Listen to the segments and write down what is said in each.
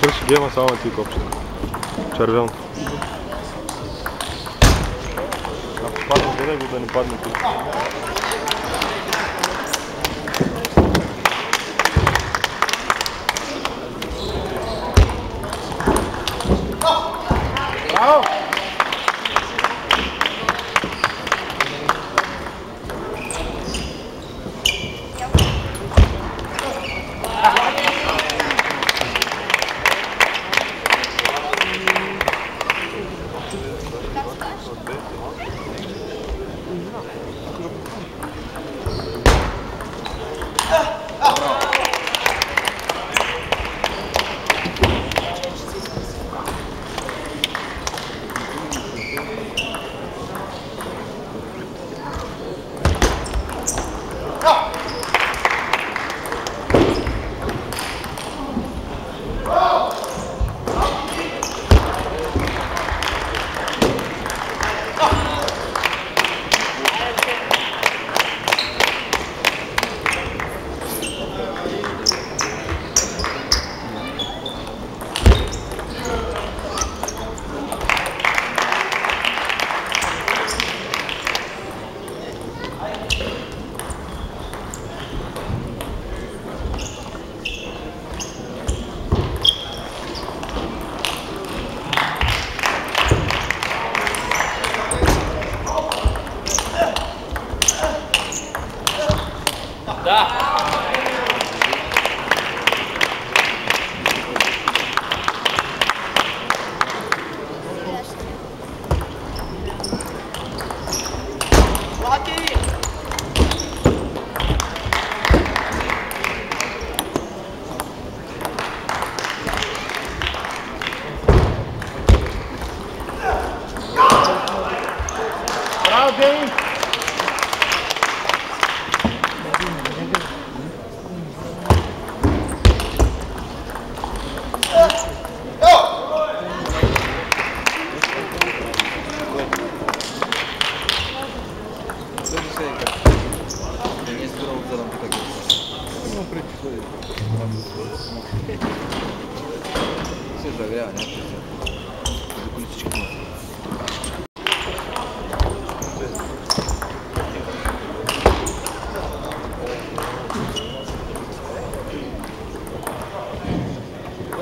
그렇지 얘만 싸우면 뛸거 없어 자르랑 падну, давай, куда не падну.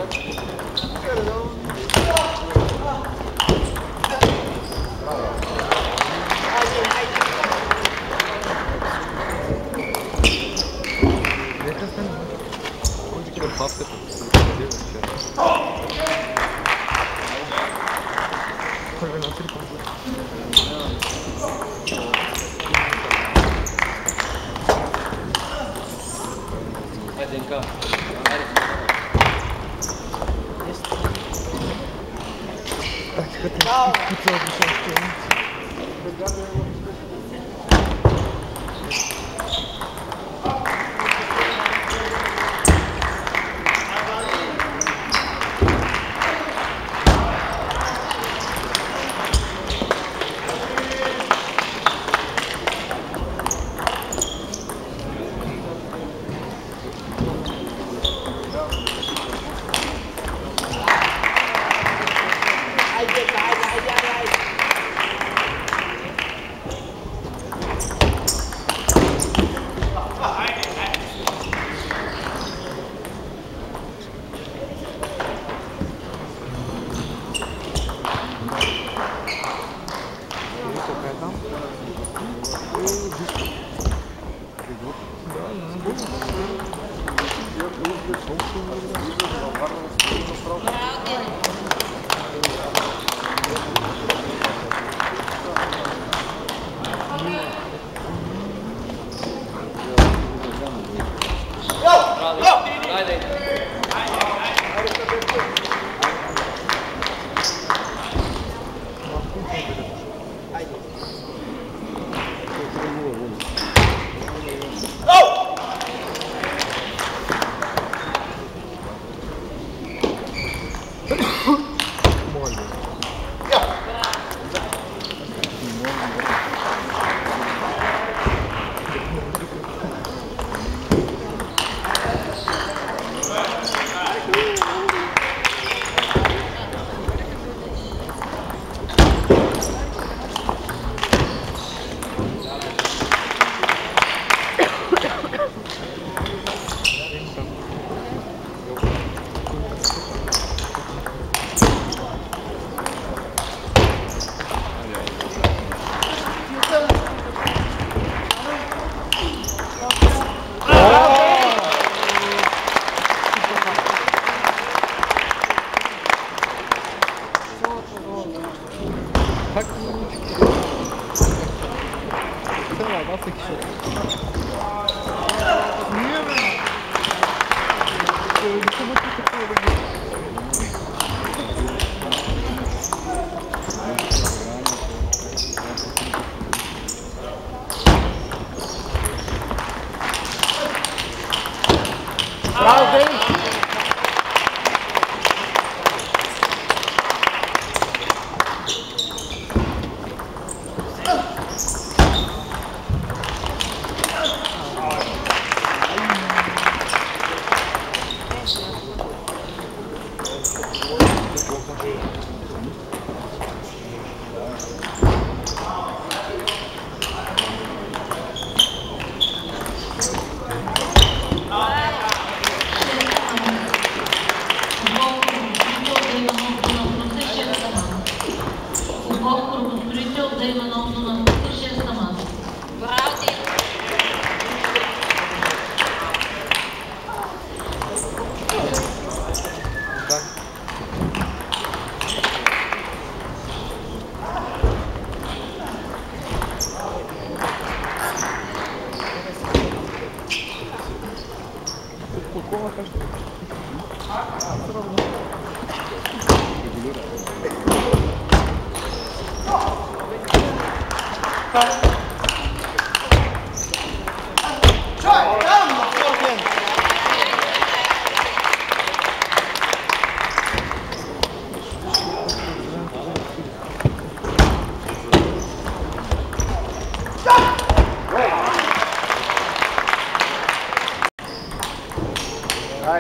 Let's go.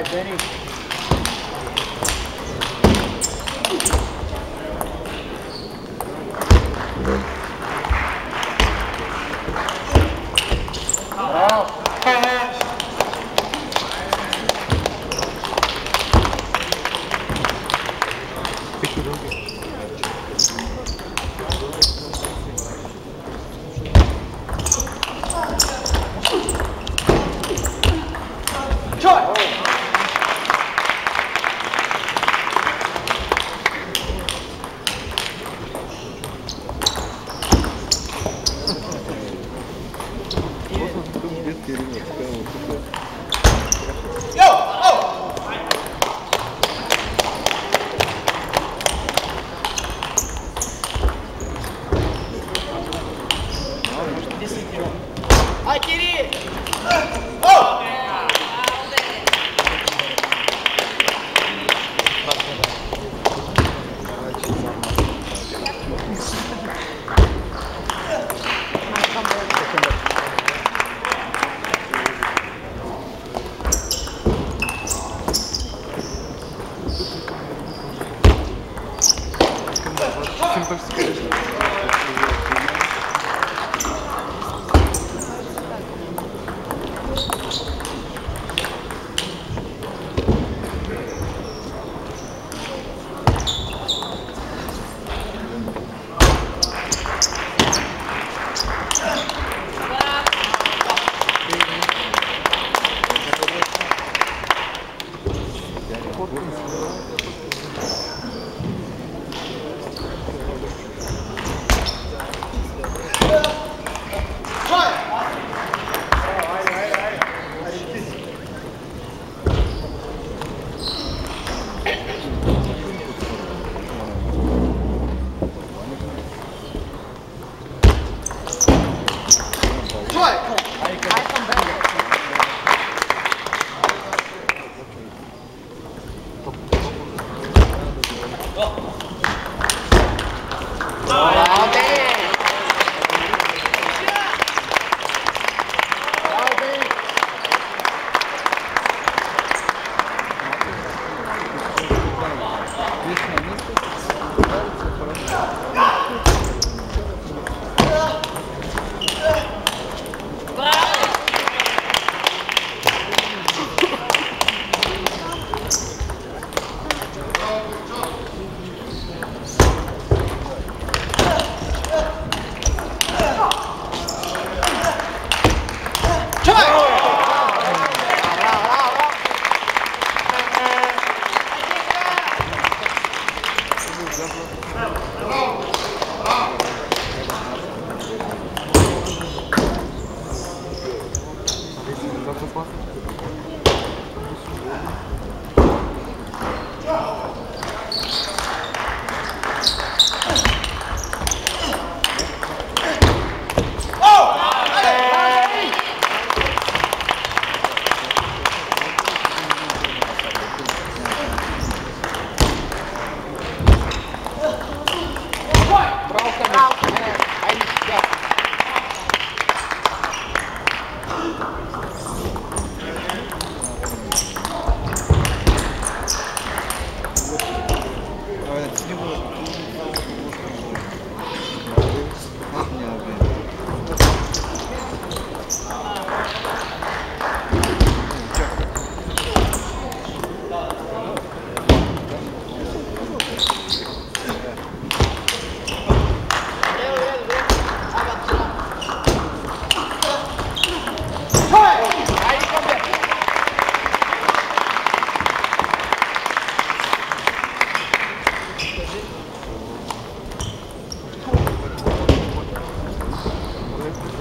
Right, Benny.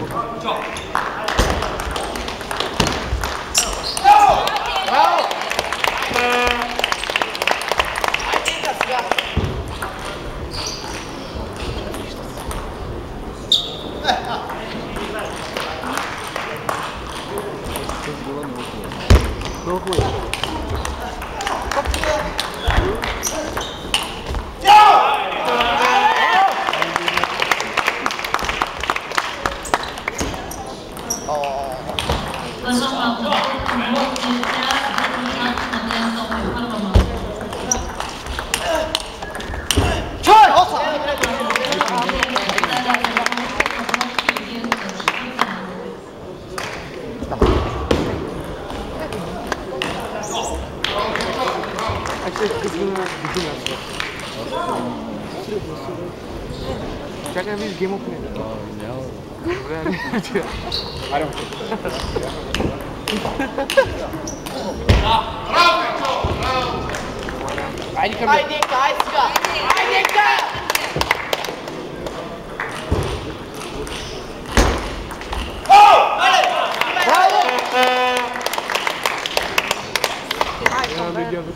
我刚刚就叫 aslında. Çakar biz game open edelim. Yani. I don't think. Haydi come Haydi Kayska! Haydi Kayska! Ya bir gördük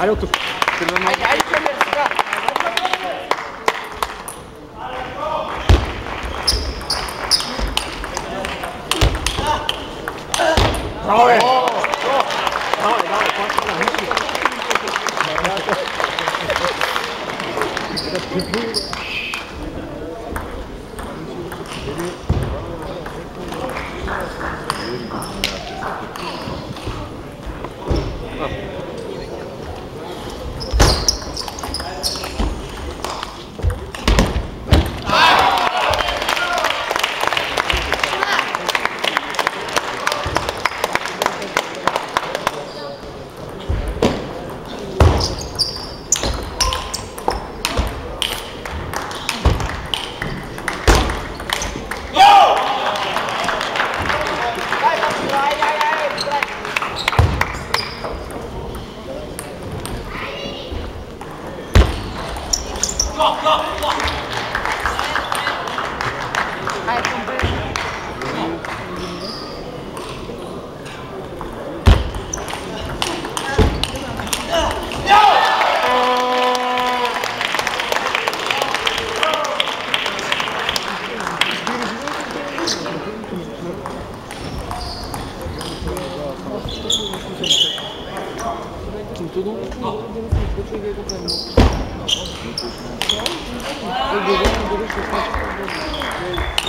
Olha o tu. Ai, tudo? No. Não. No.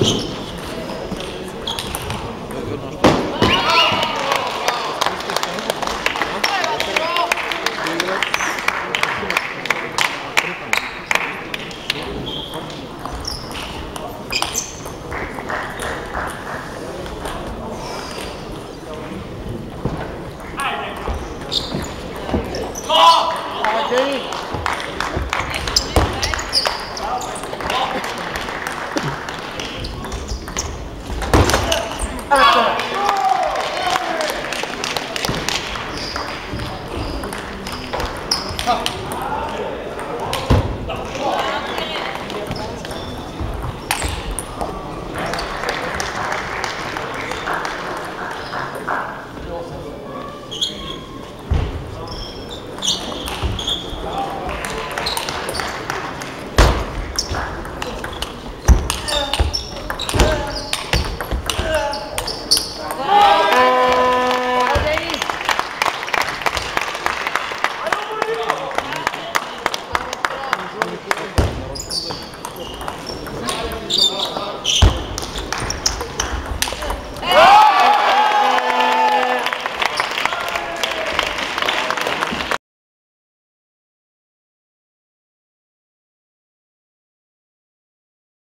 nosotros.